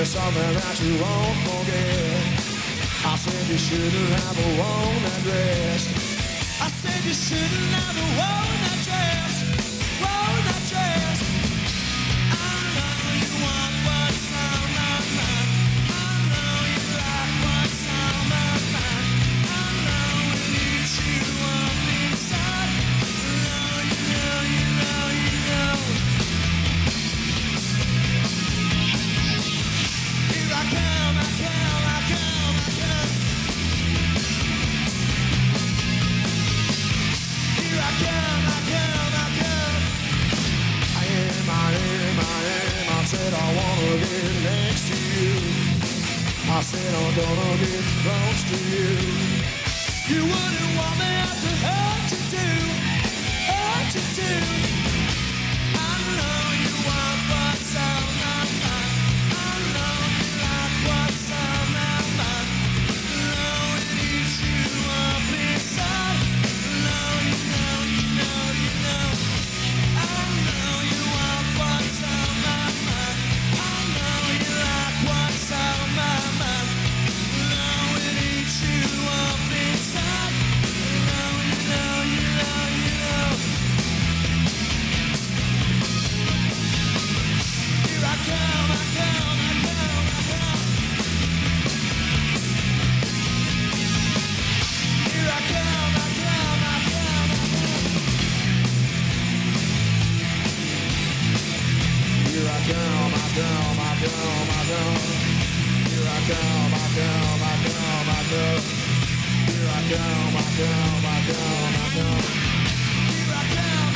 you something that you won't forget. I said you shouldn't have a worn that dress. I said you shouldn't have a worn get next to you. I said I'm gonna get close to you. You wouldn't want me to Here I come, my girl, my girl, my girl. Here I come. Here I come.